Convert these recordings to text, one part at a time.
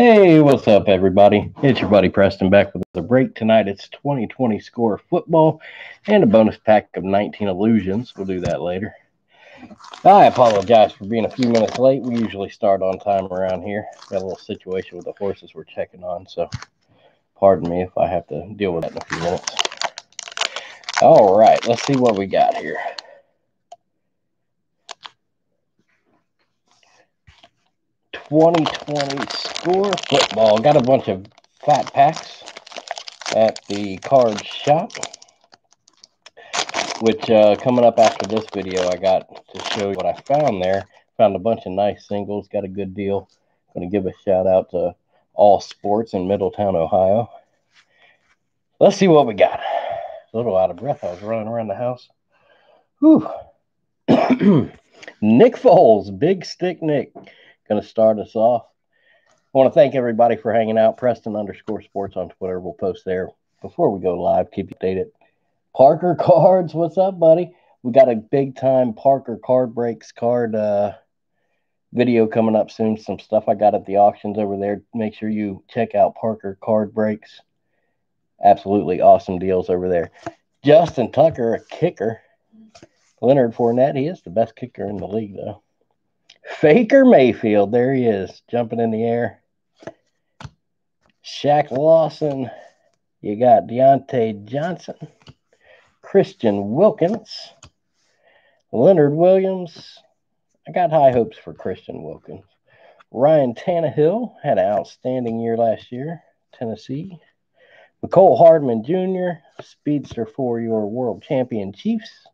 Hey, what's up, everybody? It's your buddy Preston back with the break tonight. It's 2020 score football and a bonus pack of 19 illusions. We'll do that later. I apologize for being a few minutes late. We usually start on time around here. Got a little situation with the horses we're checking on, so pardon me if I have to deal with that in a few minutes. All right, let's see what we got here. Twenty twenty score football. Got a bunch of fat packs at the card shop. Which uh, coming up after this video, I got to show you what I found there. Found a bunch of nice singles. Got a good deal. Going to give a shout out to All Sports in Middletown, Ohio. Let's see what we got. A little out of breath. I was running around the house. Whew. Nick Foles, Big Stick Nick, going to start us off. I want to thank everybody for hanging out. Preston underscore sports on Twitter. We'll post there before we go live. Keep you updated. Parker Cards, what's up, buddy? We got a big time Parker Card Breaks card uh, video coming up soon. Some stuff I got at the auctions over there. Make sure you check out Parker Card Breaks. Absolutely awesome deals over there. Justin Tucker, a kicker. Leonard Fournette, he is the best kicker in the league, though. Faker Mayfield, there he is, jumping in the air. Shaq Lawson. You got Diontae Johnson. Christian Wilkins. Leonard Williams. I got high hopes for Christian Wilkins. Ryan Tannehill had an outstanding year last year, Tennessee. Mecole Hardman Jr., speedster for your world champion Chiefs.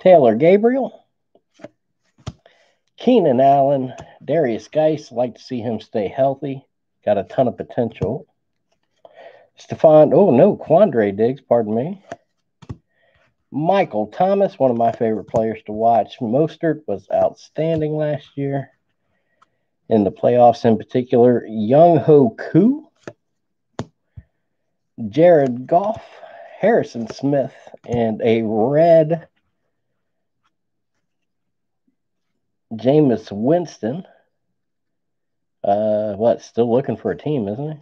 Taylor Gabriel. Keenan Allen, Derrius Guice, like to see him stay healthy. Got a ton of potential. Stefan, oh no, Quandre Diggs, pardon me. Michael Thomas, one of my favorite players to watch. Mostert was outstanding last year in the playoffs in particular. Younghoe Koo, Jared Goff, Harrison Smith, and a red Jameis Winston. Uh, what? Still looking for a team, isn't he?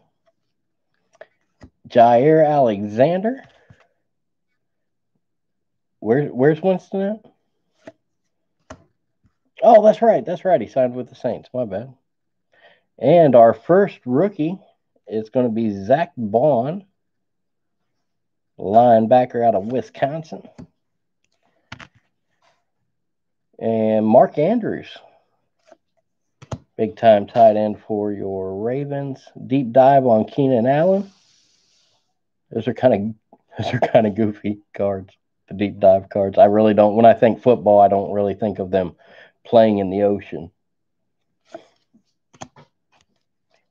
Jaire Alexander. Where, where's Winston at? Oh, that's right. That's right. He signed with the Saints. My bad. And our first rookie is going to be Zack Baun, linebacker out of Wisconsin. And Mark Andrews, big time tight end for your Ravens. Deep dive on Keenan Allen. Those are kind of those are kind of goofy cards, the deep dive cards. I really don't. When I think football, I don't really think of them playing in the ocean.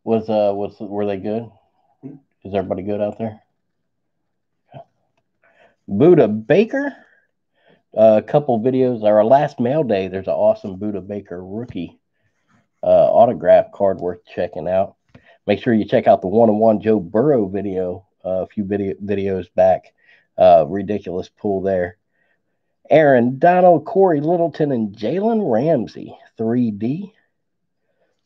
Was uh was were they good? Is everybody good out there? Budda Baker a couple videos. Our last mail day, there's an awesome Budda Baker rookie uh, autograph card worth checking out. Make sure you check out the one on one Joe Burrow video uh, a few video, videos back. Uh, ridiculous pull there. Aaron Donald, Cory Littleton, and Jalen Ramsey, 3D.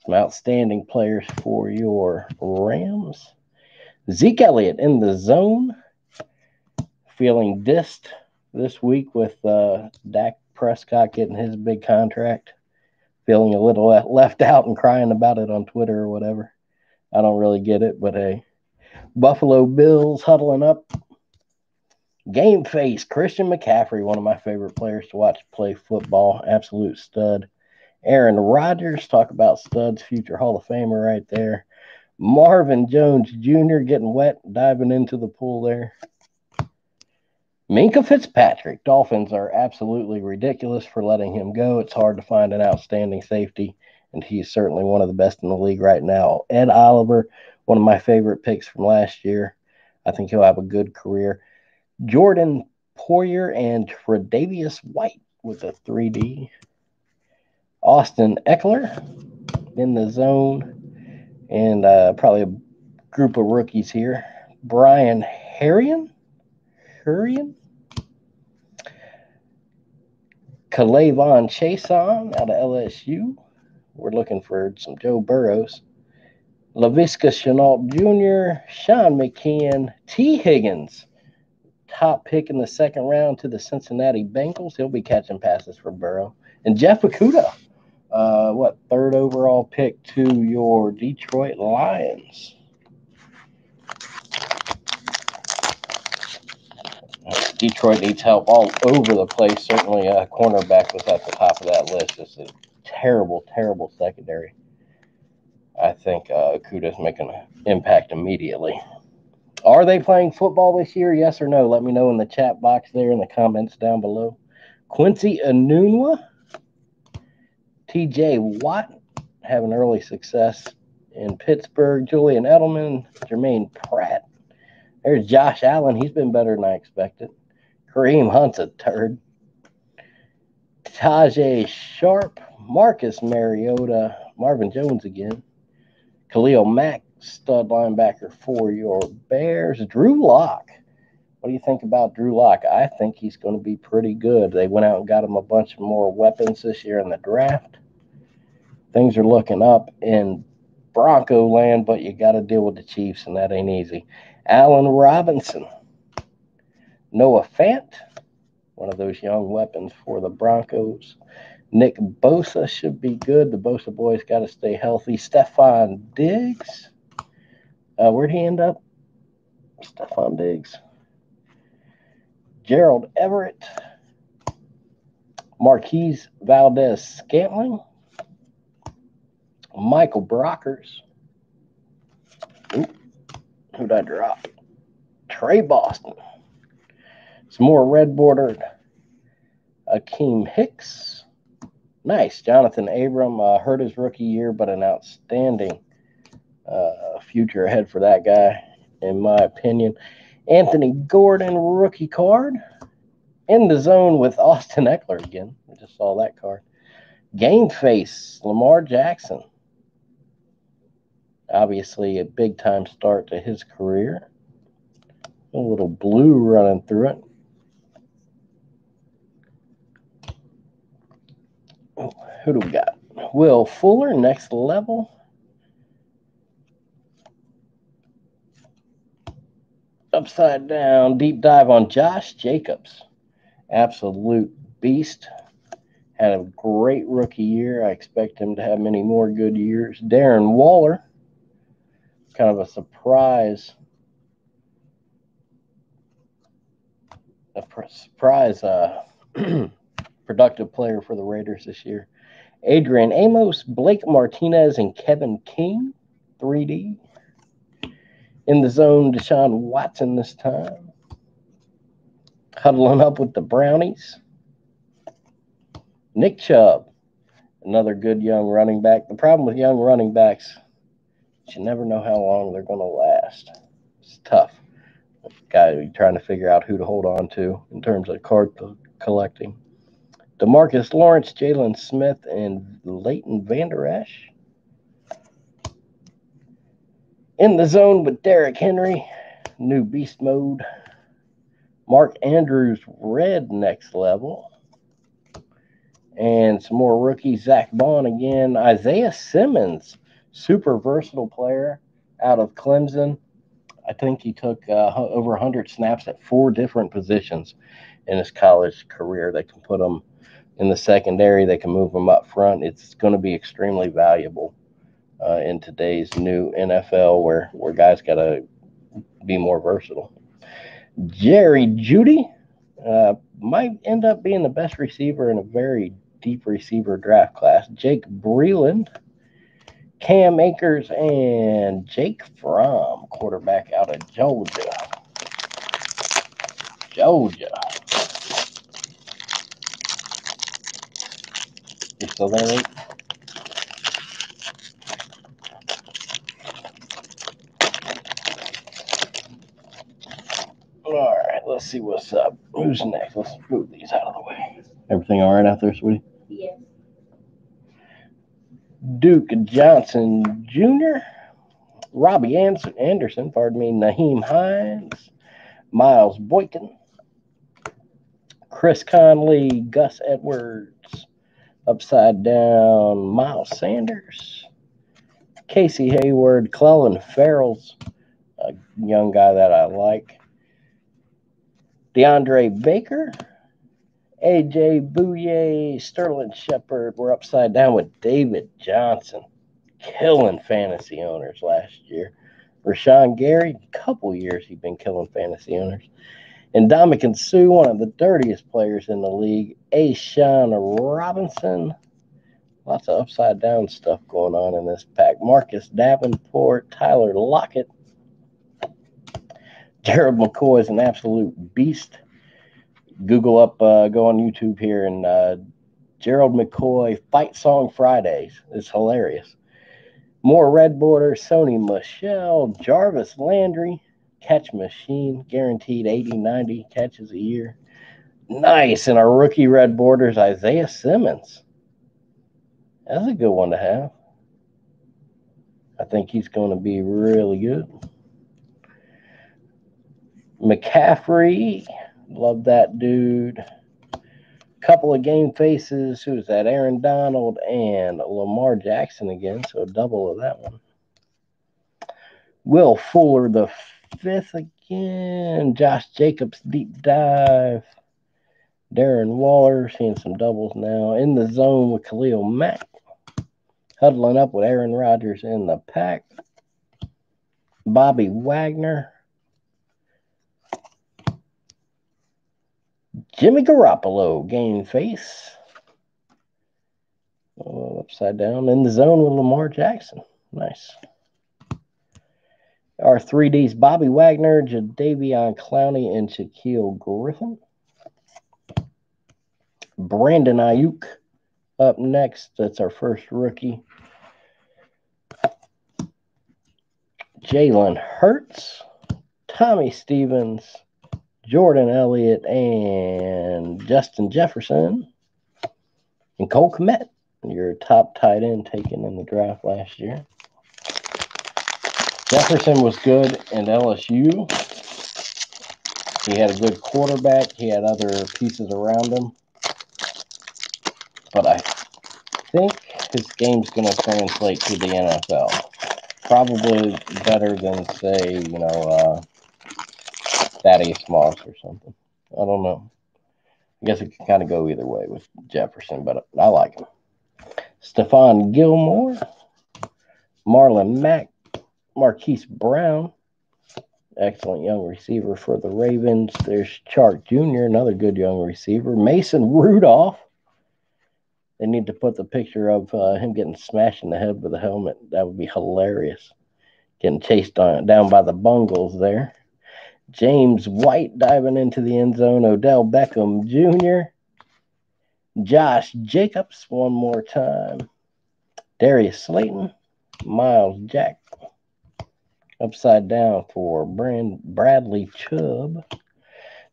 Some outstanding players for your Rams. Zeke Elliott in the zone. Feeling dissed this week with uh, Dak Prescott getting his big contract, feeling a little left out and crying about it on Twitter or whatever. I don't really get it, but hey, Buffalo Bills huddling up. Game face, Christian McCaffrey, one of my favorite players to watch play football, absolute stud. Aaron Rodgers, talk about studs, future Hall of Famer right there. Marvin Jones Jr. getting wet, diving into the pool there. Minkah Fitzpatrick. Dolphins are absolutely ridiculous for letting him go. It's hard to find an outstanding safety, and he's certainly one of the best in the league right now. Ed Oliver, one of my favorite picks from last year. I think he'll have a good career. Jordan Poyer and Tre'Davious White with a 3D. Austin Ekeler in the zone, and uh, probably a group of rookies here. Brian Herrien. Hurrian. K'Lavon Chaisson out of LSU. We're looking for some Joe Burrows. Laviska Shenault Jr., Sean McKeon, Tee Higgins, top pick in the second round to the Cincinnati Bengals. He'll be catching passes for Burrow. And Jeff Okudah, uh, what, third overall pick to your Detroit Lions. Detroit needs help all over the place. Certainly, a cornerback was at the top of that list. It's a terrible, terrible secondary. I think uh, Okudah's making an impact immediately. Are they playing football this year? Yes or no? Let me know in the chat box there in the comments down below. Quincy Enunwa, TJ Watt having early success in Pittsburgh. Julian Edelman, Germaine Pratt. There's Josh Allen. He's been better than I expected. Kareem Hunt's a turd. Tajae Sharpe, Marcus Mariota, Marvin Jones again. Khalil Mack, stud linebacker for your Bears. Drew Lock. What do you think about Drew Lock? I think he's going to be pretty good. They went out and got him a bunch of more weapons this year in the draft. Things are looking up in Bronco land, but you got to deal with the Chiefs, and that ain't easy. Allen Robinson, Noah Fant, one of those young weapons for the Broncos. Nick Bosa should be good. The Bosa boys got to stay healthy. Stefon Diggs. Uh, where'd he end up? Stefon Diggs. Gerald Everett. Marquez Valdes Scantling. Michael Brockers. who'd I drop? Tre Boston. Some more red bordered Akiem Hicks. Nice. Johnathan Abram uh, hurt his rookie year, but an outstanding uh, future ahead for that guy, in my opinion. Anthony Gordon, rookie card. In the zone with Austin Ekeler again. I just saw that card. Game face, Lamar Jackson. Obviously, a big time start to his career. A little blue running through it. Who do we got? Will Fuller, next level. Upside down, deep dive on Josh Jacobs. Absolute beast. Had a great rookie year. I expect him to have many more good years. Darren Waller, kind of a surprise. A surprise uh, productive player for the Raiders this year. Adrian Amos, Blake Martinez, and Kevin King, 3D. In the zone, Deshaun Watson this time. Huddling up with the Brownies. Nick Chubb, another good young running back. The problem with young running backs, you never know how long they're going to last. It's tough. Guy trying to figure out who to hold on to in terms of card collecting. Demarcus Lawrence, Jaylon Smith, and Leighton Vander Esch. In the zone with Derrick Henry, new beast mode. Mark Andrews, red next level. And some more rookies. Zack Baun again. Isaiah Simmons, super versatile player out of Clemson. I think he took uh, over 100 snaps at four different positions in his college career. They can put him in the secondary. They can move them up front. It's going to be extremely valuable uh, in today's new NFL, where where guys got to be more versatile. Jerry Jeudy uh, might end up being the best receiver in a very deep receiver draft class. Jake Breeland, Cam Akers, and Jake Fromm, quarterback out of Georgia. Georgia. You still there, right? All right, let's see what's up. Who's next? Let's move these out of the way. Everything all right out there, sweetie? Yes. Duke Johnson Jr., Robbie Anderson, pardon me, Nyheim Hines, Miles Boykin, Chris Conley, Gus Edwards, Upside Down, Miles Sanders, Casey Hayward, Clelin Ferrell's a young guy that I like. DeAndre Baker, AJ Bouye, Sterling Shepard. We're upside down with David Johnson, killing fantasy owners last year. Rashan Gary, a couple years he's been killing fantasy owners. And Ndamukong Suh, one of the dirtiest players in the league. A'Shawn Robinson. Lots of upside down stuff going on in this pack. Marcus Davenport, Tyler Lockett. Gerald McCoy is an absolute beast. Google up, uh, go on YouTube here, and uh, Gerald McCoy Fight Song Fridays. It's hilarious. More red border, Sony Michel, Jarvis Landry, catch machine, guaranteed 80, 90 catches a year. Nice. And our rookie red borders, Isaiah Simmons. That's a good one to have. I think he's going to be really good. McCaffrey, love that dude. Couple of game faces. Who's that? Aaron Donald and Lamar Jackson again. So double of that one. Will Fuller, the fifth again. Josh Jacobs, deep dive. Darren Waller, seeing some doubles now. In the zone with Khalil Mack. Huddling up with Aaron Rodgers in the pack. Bobby Wagner. Jimmy Garoppolo, game face. Upside down in the zone with Lamar Jackson. Nice. Our 3Ds Bobby Wagner, Jadeveon Clowney, and Shaquill Griffin. Brandon Aiyuk up next. That's our first rookie. Jalen Hurts, Tommy Stevens, Jordan Elliott, and Justin Jefferson, and Cole Kmet, your top tight end taken in the draft last year. Jefferson was good in LSU. He had a good quarterback. He had other pieces around him. But I think his game's going to translate to the NFL. Probably better than, say, you know, uh, Thaddeus Moss or something. I don't know. I guess it can kind of go either way with Jefferson, but I like him. Stephon Gilmore, Marlon Mack, Marquise Brown, excellent young receiver for the Ravens. There's Chark Jr., another good young receiver. Mason Rudolph. They need to put the picture of uh, him getting smashed in the head with a helmet. That would be hilarious. Getting chased on, down by the Bungles there. James White diving into the end zone. Odell Beckham Jr. Josh Jacobs one more time. Darius Slayton. Myles Jack upside down for Brand Bradley Chubb.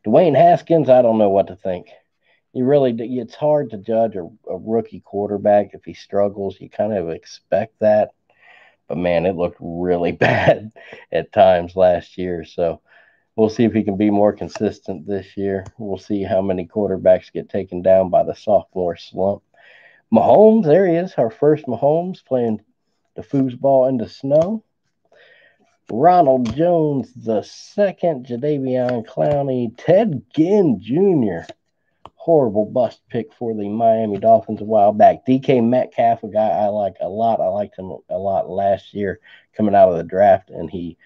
Dwayne Haskins, I don't know what to think. You really, it's hard to judge a, a rookie quarterback if he struggles. You kind of expect that, but man, it looked really bad at times last year. So we'll see if he can be more consistent this year. We'll see how many quarterbacks get taken down by the sophomore slump. Mahomes, there he is, our first Mahomes playing the foosball in the snow. Ronald Jones the second, Jadeveon Clowney, Ted Ginn Jr. Horrible bust pick for the Miami Dolphins a while back. DK Metcalf, a guy I like a lot. I liked him a lot last year coming out of the draft, and he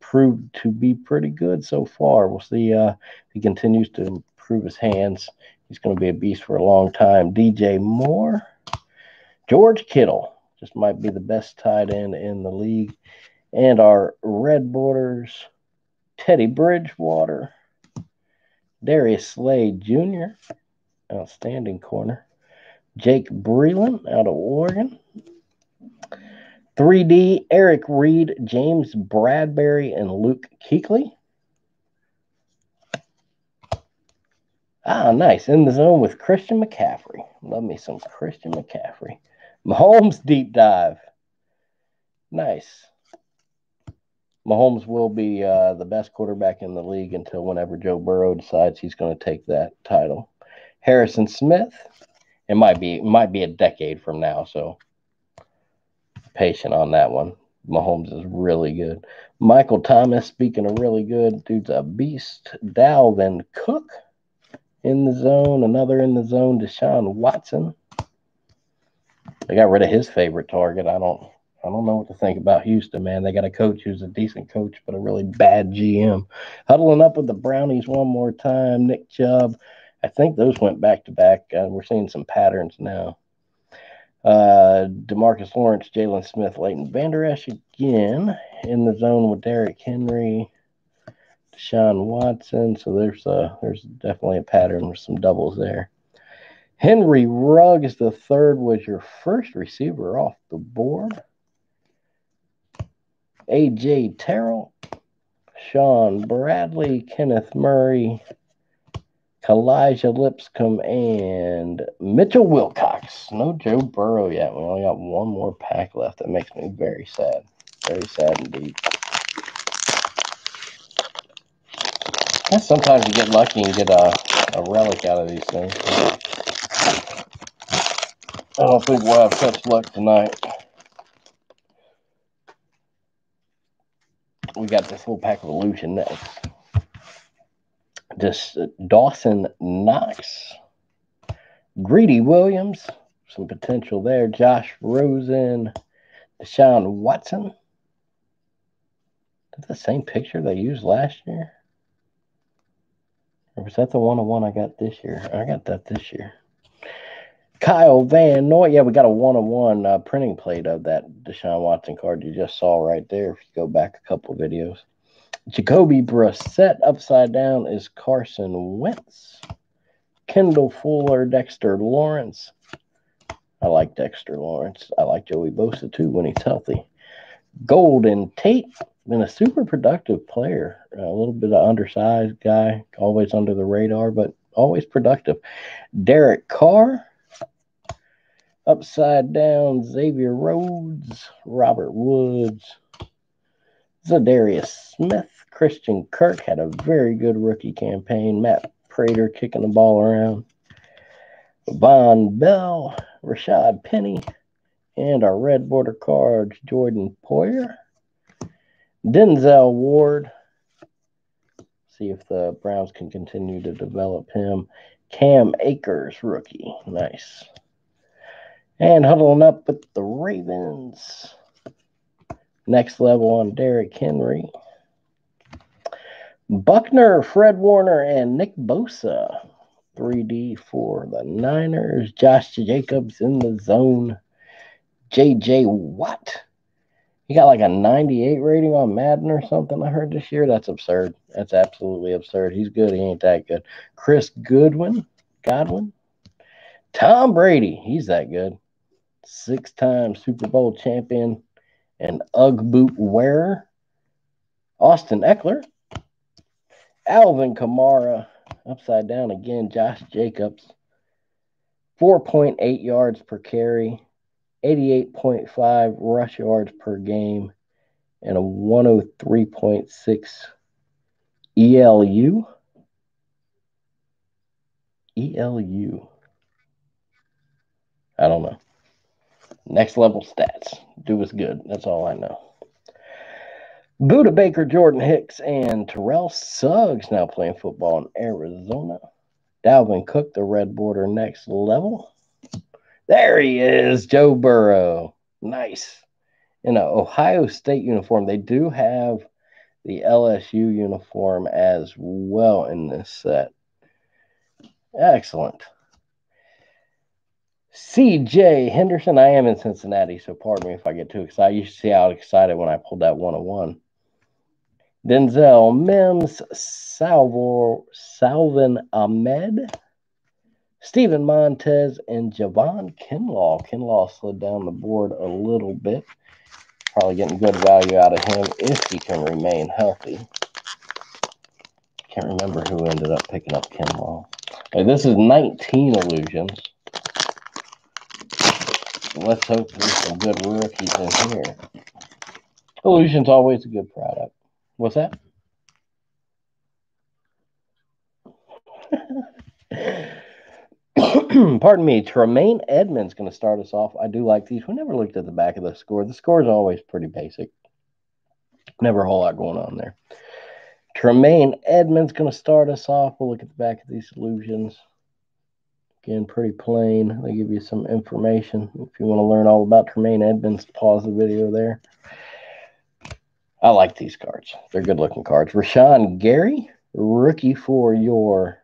proved to be pretty good so far. We'll see uh, if he continues to improve his hands. He's going to be a beast for a long time. DJ Moore, George Kittle, just might be the best tight end in the league and our red borders Teddy Bridgewater, Darius Slade Jr., outstanding corner, Jake Breeland out of Oregon, 3D Eric Reid, James Bradberry, and Luke Kuechly. Ah, nice. In the zone with Christian McCaffrey. Love me some Christian McCaffrey. Mahomes deep dive. Nice. Mahomes will be uh, the best quarterback in the league until whenever Joe Burrow decides he's going to take that title. Harrison Smith, it might be might be a decade from now, so patient on that one. Mahomes is really good. Michael Thomas, speaking of really good, dude's a beast. Dalvin Cook in the zone, another in the zone, Deshaun Watson. They got rid of his favorite target. I don't I don't know what to think about Houston, man. They got a coach who's a decent coach, but a really bad GM. Huddling up with the Brownies one more time. Nick Chubb. I think those went back to back. Uh, we're seeing some patterns now. Uh, Demarcus Lawrence, Jaylon Smith, Leighton Vander Esch again in the zone with Derrick Henry, Deshaun Watson. So there's a there's definitely a pattern with some doubles there. Henry Ruggs the third was your first receiver off the board. AJ Terrell, Shaun Bradley, Kenneth Murray, Kalija Lipscomb, and Mitchell Wilcox. No Joe Burrow yet. We only got one more pack left. That makes me very sad. Very sad indeed. And sometimes you get lucky and get a, a relic out of these things. I don't think we'll have such luck tonight. We got this little pack of illusion next. Just uh, Dawson Knox, Greedy Williams, some potential there. Josh Rosen, Deshaun Watson. That's the same picture they used last year. Or was that the one on one I got this year? I got that this year. Kyle Van Noy. Yeah, we got a one on one printing plate of that Deshaun Watson card you just saw right there. If you go back a couple videos. Jacoby Brissett upside down is Carson Wentz. Kendall Fuller, Dexter Lawrence. I like Dexter Lawrence. I like Joey Bosa too when he's healthy. Golden Tate, been a super productive player. A little bit of undersized guy, always under the radar, but always productive. Derek Carr, upside down, Xavier Rhodes, Robert Woods, Za'Darius Smith, Christian Kirk had a very good rookie campaign. Matt Prater kicking the ball around. Vonn Bell, Rashaad Penny, and our red border cards, Jordan Poyer. Denzel Ward. See if the Browns can continue to develop him. Cam Akers, rookie. Nice. And huddling up with the Ravens. Next level on Derrick Henry. Buckner, Fred Warner, and Nick Bosa. 3D for the Niners. Josh Jacobs in the zone. JJ Watt. He got like a 98 rating on Madden or something I heard this year. That's absurd. That's absolutely absurd. He's good. He ain't that good. Chris Goodwin. Godwin. Tom Brady. He's that good. Six time Super Bowl champion and Ugg boot wearer. Austin Ekeler, Alvin Kamara. Upside down again. Josh Jacobs. 4.8 yards per carry. 88.5 rush yards per game and a 103.6 ELU. ELU. I don't know. Next level stats. Do us good. That's all I know. Budda Baker, Jordan Hicks, and Terrell Suggs now playing football in Arizona. Dalvin Cook, the red border next level. There he is, Joe Burrow. Nice. In an Ohio State uniform. They do have the LSU uniform as well in this set. Excellent. CJ Henderson. I am in Cincinnati, so pardon me if I get too excited. You should see how excited when I pulled that 101. Denzel Mims, Salvo, Salvon Ahmed, Steven Montez, and Javon Kinlaw. Kinlaw slid down the board a little bit. Probably getting good value out of him if he can remain healthy. Can't remember who ended up picking up Kinlaw. This is 19 illusions. Let's hope there's some good rookies in here. Illusion's always a good product. What's that? Pardon me, Tremaine Edmunds going to start us off. I do like these. We never looked at the back of the score. The score is always pretty basic. Never a whole lot going on there. Tremaine Edmunds going to start us off. We'll look at the back of these illusions. Again, pretty plain. They give you some information. If you want to learn all about Tremaine Edmunds, pause the video there. I like these cards. They're good looking cards. Rashan Gary, rookie for your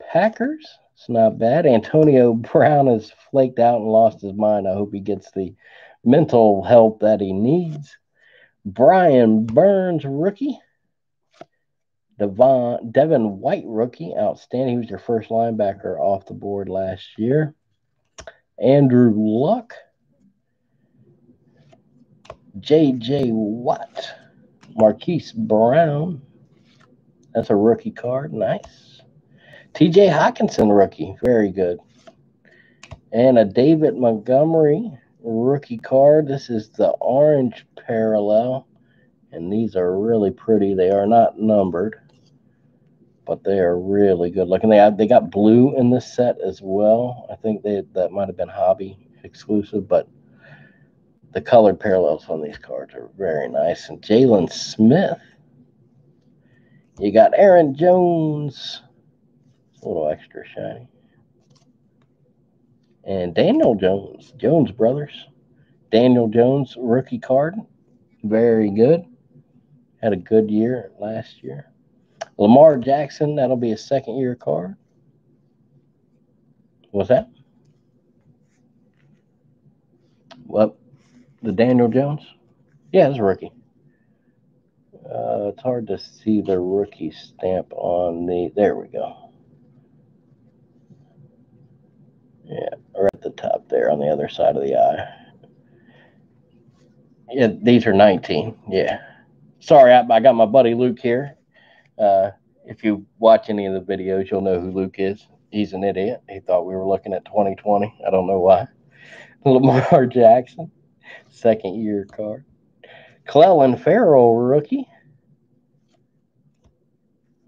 Packers. It's not bad. Antonio Brown has flaked out and lost his mind. I hope he gets the mental help that he needs. Brian Burns, rookie. Devon, Devin White, rookie, outstanding. He was your first linebacker off the board last year. Andrew Luck, J.J. Watt, Marquise Brown. That's a rookie card. Nice. T.J. Hockenson, rookie. Very good. And a David Montgomery rookie card. This is the orange parallel. And these are really pretty. They are not numbered, but they are really good looking. They have, they got blue in this set as well. I think they that might have been hobby exclusive, but the colored parallels on these cards are very nice. And Jaylon Smith. You got Aaron Jones. A little extra shiny. And Daniel Jones. Jones Brothers. Daniel Jones rookie card. Very good. Had a good year last year. Lamar Jackson, that'll be a second year card. What's that? What? The Daniel Jones? Yeah, it's a rookie. Uh, it's hard to see the rookie stamp on the. There we go. Yeah, right at the top there on the other side of the eye. Yeah, these are 19. Yeah. Sorry, I, I got my buddy Luke here. Uh, if you watch any of the videos, you'll know who Luke is. He's an idiot. He thought we were looking at 2020. I don't know why. Lamar Jackson second year card. Clelin Ferrell, rookie.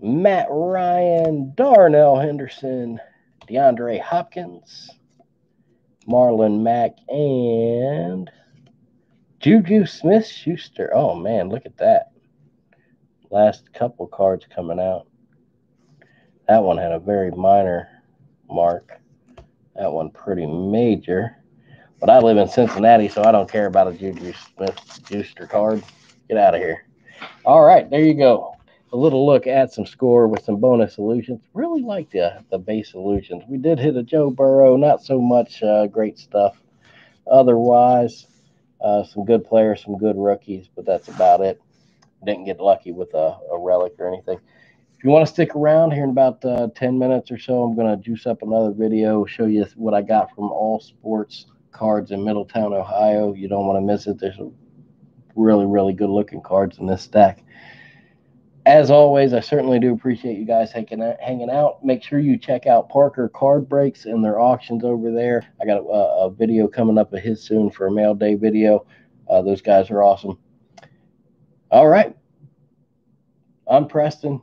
Matt Ryan, Darrell Henderson, DeAndre Hopkins, Marlon Mack, and Juju Smith Schuster. Oh, man, look at that. Last couple cards coming out. That one had a very minor mark. That one pretty major. But I live in Cincinnati, so I don't care about a Juju Smith Schuster card. Get out of here. All right, there you go. A little look at some score with some bonus illusions. Really like the, the base illusions. We did hit a Joe Burrow, not so much uh, great stuff. Otherwise, uh, some good players, some good rookies, but that's about it. Didn't get lucky with a, a relic or anything. If you want to stick around here in about uh, 10 minutes or so, I'm going to juice up another video, show you what I got from All Sports cards in Middletown, Ohio. You don't want to miss it. There's really, really good looking cards in this stack. As always, I certainly do appreciate you guys hanging out. Make sure you check out Parker Card Breaks and their auctions over there. I got a, a video coming up of his soon for a mail day video. Uh, those guys are awesome. All right. I'm Preston.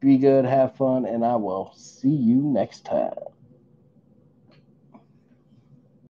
Be good, have fun, and I will see you next time.